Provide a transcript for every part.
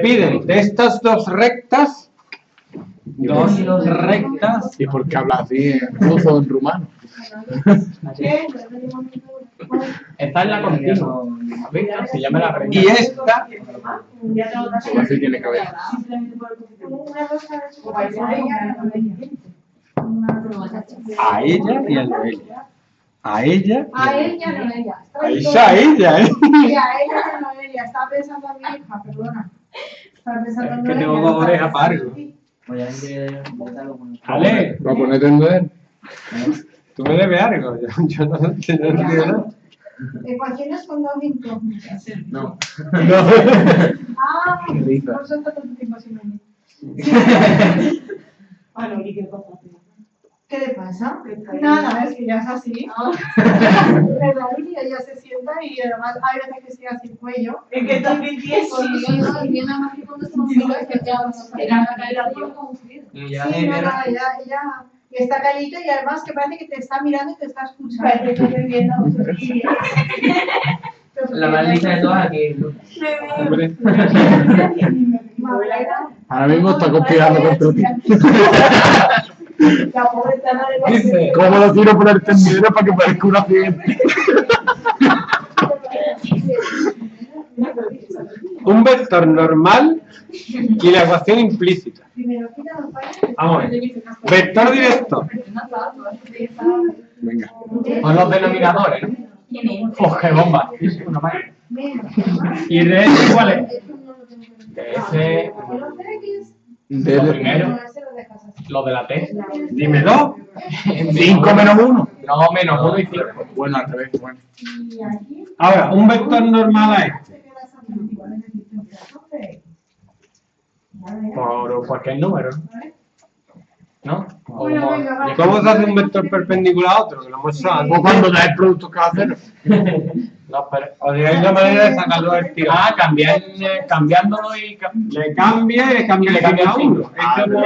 piden de estas dos rectas, dos rectas, ¿Y por qué habla así en ruso o en rumano? Esta es la continua. Si ya me la aprendí. y esta, así tiene que haber. a ella y a la ella. A ella y A a ella no ella. a ella, a ella, ¿eh? Y a ella no ella. Estaba pensando a mi hija, perdona. Es que tengo Noelia, dos orejas para algo. Ale, Va a ponerte en ver. tú me debes algo. Yo, yo no, yo no entiendo nada. Ecuaciones con dos incógnitas. No. No. Ah, sin venir. ¿Qué le pasa? Nada, es que ya es así. Le da y ella se sienta y además hay veces que sigue así el cuello. Es que también tiene Sí, no, y viene más que cuando estamos que ya vamos a ya Sí, de no, no, verdad. ella, ella y está calladita y además que parece que te está mirando y te está escuchando. Parece que estoy viendo. La más lista de todas aquí. Hombre, Ahora mismo está conspirando contra ti. La pobre está la de dice, ¿Cómo lo tiro por el tendedero para que parezca un accidente? un vector normal y la ecuación implícita. Vamos a ver. Vector directo. Venga. Son los denominadores, ¿no? ¡Oh, qué bomba! Una. ¿Y de ese igual es? De ese, de- primero. No, ese lo dejas así. lo de la T. Dime dos. 5 menos 1. No, menos uno y cinco. Bueno, al revés. Bueno. Y aquí Ahora, un vector normal este. es. Por cualquier número, ¿no? O Bueno, como- venga, va. ¿Y cómo se hace un vector perpendicular a otro? Que lo hemos hecho O cuando da el producto cada cero. No, pero... O sea, hay una manera de sacarlo del tiro. Ah, cambiar, eh, cambiándolo y... cam- Le cambia y le cambia Le el cambia a el uno.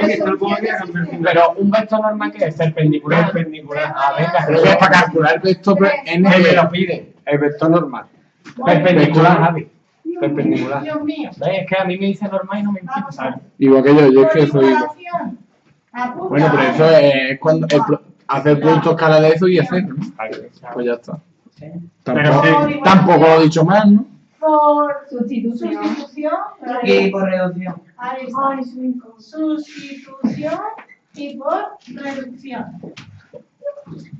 el. Pero un vector normal que es perpendicular. Perpendicular. Ah, venga, Pero eso es para calcular esto pues, en que me el. lo pide. El vector normal. Perpendicular, Javi. Perpendicular. Dios mío. Es que a mí me dice normal y no me entiende, Vamos a ¿sabes? ver. Igual que yo, yo es que soy. Bueno, pero eso es cuando el hacer producto escala de eso y hacerlo, ¿no? Pues ya está. Tampoco, Pero sí. tampoco lo he dicho más, ¿no? Por Sustitución. sustitución. Y por reducción. Ahí está. Sustitución y por reducción.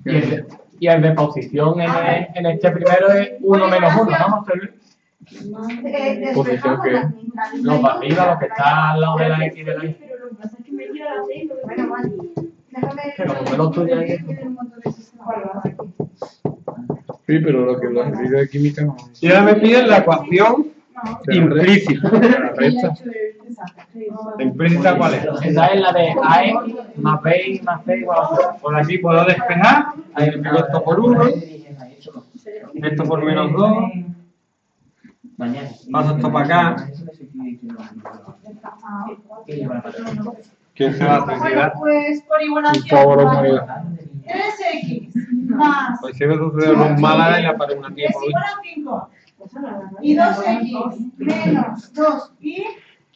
Y el, de, y el de posición en, el- en este primero es 1 menos 1, ¿no? Eh, Posición despejamos que- la- la- Los de arriba, los que están al lado de la X y de la Y. Pero lo que pasa es que me tira la T y lo que Bueno, vale. Déjame. Pero como los tuyos Sí, pero lo que los ejercicios de química no. Y ahora me piden la ecuación implícita. La resta. ¿La implícita cuál es? Esa es la de AE más B más C igual a. Por aquí puedo despejar. Ahí le pego esto por 1. Esto por menos 2. Paso esto para acá. ¿Quién se va a suicidar? pues por favor, humanidad. 3x más Pues si un Málaga y le aparece una tía es por hoy. igual a 5. Y 2x menos 2y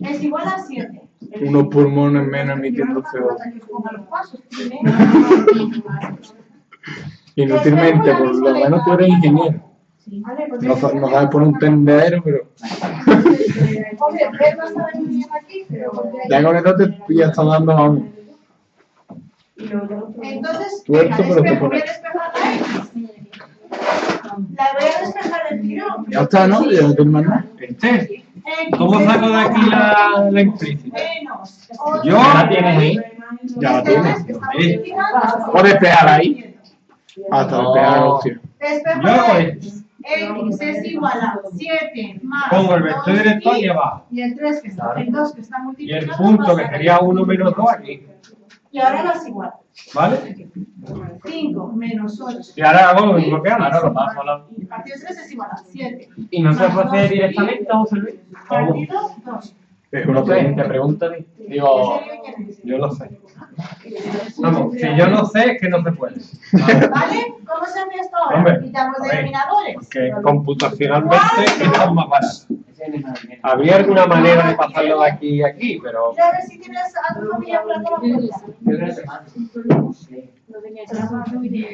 es igual a 7. Unos pulmones menos emitiendo CO2. Inútilmente, por lo menos tú eres ingeniero. No, no sabes poner un tendedero, pero porque ya con esto te ya está dando vamos. Entonces, Tuerto, venga, pero te despe- voy a pones. Despejar la X. La voy a despejar del tirón. Ya está, ¿no? Ya nada. Este. ¿Cómo saco de aquí la, la ocho. Yo. ¿La tienes ahí? Ya la tienes. O despejar ahí. Hasta No. despejar la opción. Despejo Yo la hago X. Es igual a 7 más. Pongo el vector 2i, directo aquí abajo. Y el 3 que está, el 2 que está Y multiplicando. el punto que sería aquí. 1 menos 2 aquí. Y ahora lo es igual. ¿Vale? 5 menos 8. Y ahora hago lo mismo que Ahora lo paso a la... Partido 3 es igual a 7. ¿Y no se puede hacer directamente, José Luis? Partido 2. Es No una sé, te pregunta. pregunto a. Digo, Yo lo sé. Vamos, si yo no sé, es que no se puede. ¿Vale? ¿Cómo se hace esto ahora? Quitamos denominadores. Porque computacionalmente es más barato. Habría alguna manera de pasarlo de aquí a aquí, pero tienes a tu familia la.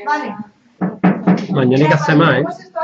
Vale. Mañana hay que hacer más, ¿eh? ¿Cómo es esto?